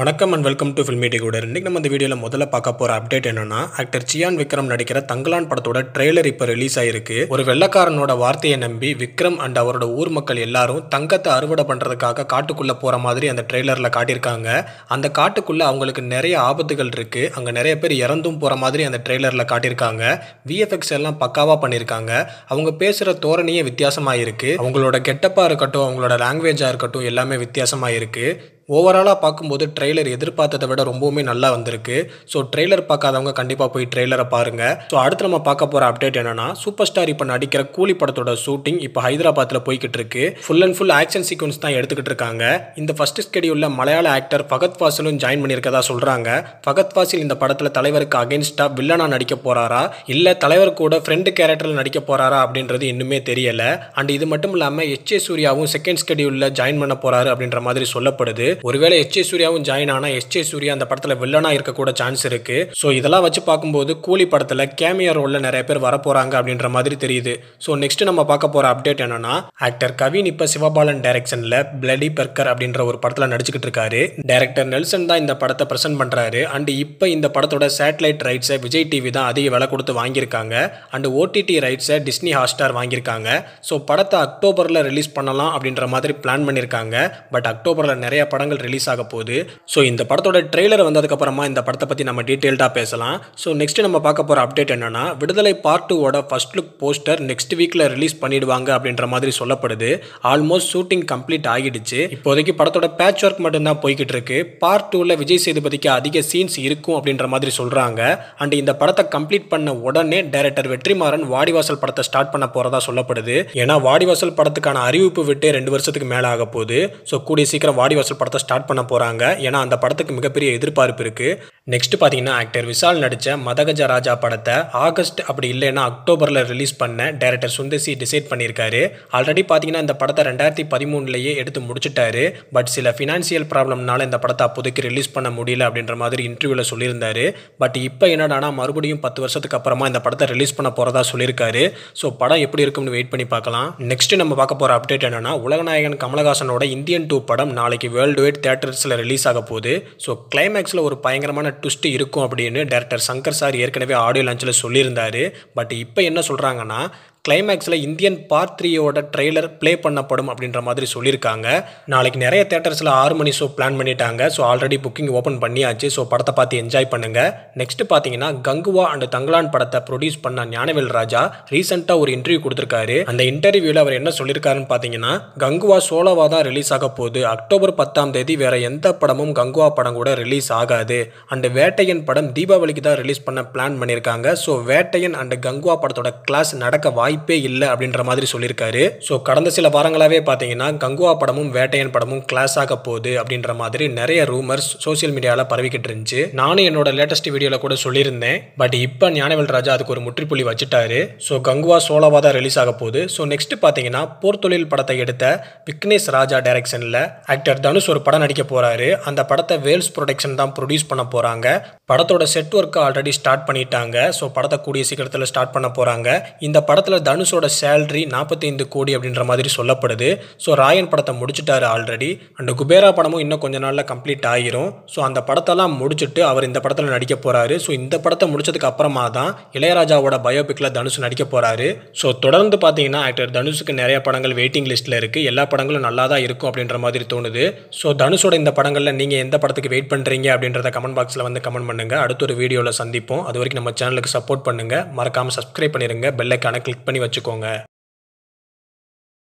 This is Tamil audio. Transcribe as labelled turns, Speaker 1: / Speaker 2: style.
Speaker 1: வணக்கம் அண்ட் வெல்கம் டு ஃபில்மேட்டி கூட இன்றைக்கி நம்ம இந்த வீடியோவில் முதல்ல பார்க்க போகிற அப்டேட் என்னன்னா ஆக்டர் சியான் விக்ரம் நடிக்கிற தங்கலான் படத்தோட ட்ரெய்லர் இப்போ ரிலீஸ் ஆயிருக்கு. ஒரு வெள்ளக்காரனோட வார்த்தையை நம்பி விக்ரம் அண்ட் அவரோட ஊர் மக்கள் எல்லாரும் தங்கத்தை அறுவடை பண்ணுறதுக்காக காட்டுக்குள்ளே போகிற மாதிரி அந்த ட்ரெய்லரில் காட்டியிருக்காங்க. அந்த காட்டுக்குள்ளே அவங்களுக்கு நிறைய ஆபத்துகள் இருக்குது அங்கே நிறைய பேர் இறந்தும் போகிற மாதிரி அந்த ட்ரெய்லரில் காட்டியிருக்காங்க. விஎஃப்எக்ஸ் எல்லாம் பக்காவாக பண்ணியிருக்காங்க. அவங்க பேசுகிற தோரணையே வித்தியாசமாக இருக்குது அவங்களோட கெட்டப்பாக இருக்கட்டும் அவங்களோட லாங்குவேஜாக இருக்கட்டும் எல்லாமே வித்தியாசமாக இருக்குது ஓவராலாக பார்க்கும்போது ட்ரெய்லர் எதிர்பார்த்ததை விட ரொம்பவுமே நல்லா வந்திருக்கு. ஸோ ட்ரெய்லர் பார்க்காதவங்க கண்டிப்பாக போய் ட்ரெய்லரை பாருங்கள் ஸோ அடுத்து நம்ம பார்க்க போகிற அப்டேட் என்னன்னா சூப்பர் ஸ்டார் இப்போ நடிக்கிற கூலி படத்தோட ஷூட்டிங் இப்போ ஹைதராபாத்தில் போய்கிட்டு இருக்கு. Full and full action sequence தான் எடுத்துக்கிட்டு இருக்காங்க. இந்த ஃபர்ஸ்ட் ஸ்கெடியூலில் மலையாள ஆக்டர் ஃபகத் ஃபாசிலும் ஜாயின் பண்ணியிருக்கதா சொல்கிறாங்க ஃபகத் ஃபாசில் இந்த படத்தில் தலைவருக்கு அகேன்ஸ்டாக வில்லனாக நடிக்க போகிறாரா இல்லை தலைவர் கூட ஃப்ரெண்டு கேரக்டரில் நடிக்க போகிறாரா அப்படின்றது இன்னுமே தெரியலை. அண்ட் இது மட்டும் இல்லாமல் எச் ஏ சூர்யாவும் செகண்ட் ஸ்கெடியூலில் ஜாயின் பண்ண போகிறாரு அப்படின்ற மாதிரி சொல்லப்படுது. ஒருவேளை எச் ஏ சூர்யாவும் ஜாயின் ஆனால் எஸ் ஏ சூர்யா அந்த படத்தில் வில்லனா இருக்கக்கூட சான்ஸ் இருக்கு. ஸோ இதெல்லாம் வச்சு பார்க்கும்போது கூலி படத்தில் கேமியா ரோலில் நிறைய பேர் வரப்போறாங்க அப்படின்ற மாதிரி தெரியுது. ஸோ நெக்ஸ்ட் நம்ம பார்க்க போற அப்டேட் என்னன்னா ஆக்டர் கவின் இப்போ சிவபாலன் டைரக்ஷனில் பிளடி பெர்கர் அப்படின்ற ஒரு படத்தில் நடிச்சுக்கிட்டு இருக்காரு. டைரக்டர் நெல்சன் தான் இந்த படத்தை பிரசன்ட் பண்றாரு. அண்ட் இப்போ இந்த படத்தோட சேட்டலைட் ரைட்ஸை விஜய் டிவி தான் அதிக விலை கொடுத்து வாங்கியிருக்காங்க. அண்ட் ஓடிடி ரைட்ஸை டிஸ்னி ஹாட்ஸ்டார் வாங்கியிருக்காங்க. ஸோ படத்தை அக்டோபரில் ரிலீஸ் பண்ணலாம் அப்படின்ற மாதிரி பிளான் பண்ணியிருக்காங்க. பட் அக்டோபரில் நிறைய படங்கள் ரிலீஸ் ஆக போகுது. ஸோ இந்த படத்தோட ட்ரெய்லர் வந்ததுக்கப்புறமா இந்த படத்தை பற்றி நம்ம டீட்டெயில்டாக பேசலாம். ஸோ நெக்ஸ்ட் நம்ம பார்க்க போகிற அப்டேட் என்னன்னா விடுதலை பார்ட் டூவோட ஃபர்ஸ்ட் லுக் போஸ்டர் நெக்ஸ்ட் வீக்கில் ரிலீஸ் பண்ணிடுவாங்க அப்படின்ற மாதிரி சொல்லப்படுது. ஆல்மோஸ்ட் ஷூட்டிங் கம்ப்ளீட் ஆகிடுச்சு. இப்போதைக்கு படத்தோட பேட்ச் ஒர்க் மட்டும்தான் போய்கிட்டு இருக்கு. பார்ட் டூவில் விஜய் சேதுபதிக்கு அதிக சீன்ஸ் இருக்கும் அப்படின்ற மாதிரி சொல்கிறாங்க அண்ட் இந்த படத்தை கம்ப்ளீட் பண்ண உடனே டைரக்டர் வெற்றிமாறன் வாடிவாசல் படத்தை ஸ்டார்ட் பண்ண போகிறதா சொல்லப்படுது. ஏன்னா வாடிவாசல் படத்துக்கான அறிவிப்பு விட்டு ரெண்டு வருஷத்துக்கு மேலே ஆக போகுது. ஸோ கூடிய சீக்கிரம் வாடிவாசல் படத்தை ஸ்டார்ட் பண்ண போகிறாங்க ஏன்னா அந்த படத்துக்கு மிகப்பெரிய எதிர்பார்ப்பு இருக்குது நெக்ஸ்ட் பார்த்தீங்கன்னா ஆக்டர் விஷால் நடித்த மதகஜ ராஜா படத்தை ஆகஸ்ட் அப்படி இல்லைன்னா அக்டோபரில் ரிலீஸ் பண்ண டைரக்டர் சுந்தசி டிசைட் பண்ணியிருக்காரு. ஆல்ரெடி பார்த்தீங்கன்னா இந்த படத்தை ரெண்டாயிரத்தி பதிமூணுலேயே எடுத்து முடிச்சிட்டாரு. பட் சில ஃபினான்சியல் ப்ராப்ளம்னால இந்த படத்தை அப்போதைக்கு ரிலீஸ் பண்ண முடியல அப்படின்ற மாதிரி இன்டர்வியூவில் சொல்லியிருந்தாரு. பட் இப்போ என்னடானா மறுபடியும் பத்து வருஷத்துக்கு அப்புறமா இந்த படத்தை ரிலீஸ் பண்ண போகிறதா சொல்லியிருக்காரு. ஸோ படம் எப்படி இருக்கும்னு வெயிட் பண்ணி பார்க்கலாம். நெக்ஸ்ட் நம்ம பார்க்க போகிற அப்டேட் என்னன்னா உலகநாயகன் கமலஹாசனோட இந்தியன் டூ படம் நாளைக்கு வேர்ல்டு வைட் தேட்டர்ஸில் ரிலீஸ் ஆக போகுது. ஸோ கிளைமேக்ஸில் ஒரு பயங்கரமான ட்விஸ்ட் இருக்கும் அப்படின்னு டேரக்டர் சங்கர் சார் ஏற்கனவே ஆடியோ லான்ச்சில் சொல்லியிருந்தாரு. பட் இப்போ என்ன சொல்கிறாங்கன்னா கிளைமேக்ஸில் இந்தியன் பார்ட் த்ரீயோட ட்ரெய்லர் ப்ளே பண்ணப்படும் அப்படின்ற மாதிரி சொல்லியிருக்காங்க. நாளைக்கு நிறைய தேட்டர்ஸில் ஆறு மணி ஷோ பிளான் பண்ணிட்டாங்க. ஸோ ஆல்ரெடி புக்கிங் ஓப்பன் பண்ணியாச்சு. ஸோ படத்தை பார்த்து என்ஜாய் பண்ணுங்க. நெக்ஸ்ட் பார்த்தீங்கன்னா கங்குவா அண்ட் தங்கலான் படத்தை ப்ரொடியூஸ் பண்ண ஞானவேல் ராஜா ரீசெண்டாக ஒரு இன்டர்வியூ கொடுத்துருக்காரு. அந்த இன்டர்வியூவில் அவர் என்ன சொல்லியிருக்காருன்னு பார்த்தீங்கன்னா கங்குவா சோலோவா தான் ரிலீஸ் ஆக போகுது. அக்டோபர் பத்தாம் தேதி வேற எந்த படமும் கங்குவா படம் கூட ரிலீஸ் ஆகாது. அண்ட் வேட்டையன் படம் தீபாவளிக்கு தான் ரிலீஸ் பண்ண பிளான் பண்ணியிருக்காங்க. ஸோ வேட்டையன் அண்ட் கங்குவா படத்தோட கிளாஸ் நடக்க வாய்ப்பு வாய்ப்பே இல்லை அப்படின்ற மாதிரி சொல்லியிருக்காரு ஸோ கடந்த சில வாரங்களாகவே பார்த்தீங்கன்னா கங்குவா படமும் வேட்டையன் படமும் கிளாஸ் ஆக போகுது அப்படின்ற மாதிரி நிறைய ரூமர்ஸ் சோசியல் மீடியாவில் பரவிக்கிட்டு இருந்துச்சு. நானும் என்னோட லேட்டஸ்ட் வீடியோவில் கூட சொல்லியிருந்தேன். பட் இப்போ ஞானவேல் ராஜா அதுக்கு ஒரு முற்றுப்புள்ளி வச்சுட்டாரு. ஸோ கங்குவா சோலோவா தான் ரிலீஸ் ஆக போகுது. ஸோ நெக்ஸ்ட் பார்த்தீங்கன்னா போர்த்தொழில் படத்தை எடுத்த விக்னேஷ் ராஜா டைரக்ஷனில் ஆக்டர் தனுஷ் ஒரு படம் நடிக்க போகிறாரு அந்த படத்தை வேல்ஸ் ப்ரொடக்ஷன் தான் ப்ரொடியூஸ் பண்ண போகிறாங்க படத்தோட செட் ஒர்க்கை ஆல்ரெடி ஸ்டார்ட் பண்ணிட்டாங்க. ஸோ படத்தை கூடிய சீக்கிரத்தில் ஸ்டார்ட் பண்ண போகிறாங்க இந்த படத்தில் தனுஷோட சேல்ரி நாற்பத்தைந்து கோடி அப்படின்ற மாதிரி சொல்லப்படுது. ஸோ ராயன் படத்தை முடிச்சிட்டாரு ஆல்ரெடி அண்ட் குபேரா படமும் இன்னும் கொஞ்ச நாளில் கம்ப்ளீட் ஆகிரும் ஸோ அந்த படத்தெல்லாம் முடிச்சுட்டு அவர் இந்த படத்தில் நடிக்க போகிறாரு ஸோ இந்த படத்தை முடிச்சதுக்கு அப்புறமா தான் இளையராஜாவோட பயோபிக்கில் தனுஷ் நடிக்க போகிறாரு ஸோ தொடர்ந்து பார்த்தீங்கன்னா ஆக்டர் தனுஷுக்கு நிறைய படங்கள் வெயிட்டிங் லிஸ்ட்டில் இருக்குது எல்லா படங்களும் நல்லா தான் இருக்கும் அப்படின்ற மாதிரி தோணுது. ஸோ தனுஷோட இந்த படங்களில் நீங்கள் எந்த படத்துக்கு வெயிட் பண்ணுறீங்க அப்படின்றத கமெண்ட் பாக்ஸில் வந்து கமெண்ட் பண்ணுங்கள் அடுத்த ஒரு வீடியோவில் சந்திப்போம். அது வரைக்கும் நம்ம சேனலுக்கு சப்போர்ட் பண்ணுங்கள் மறக்காமல் சப்ஸ்கிரைப் பண்ணிடுங்க பெல்லைக்கான கிளிக் பண்ணி வச்சுக்கோங்க.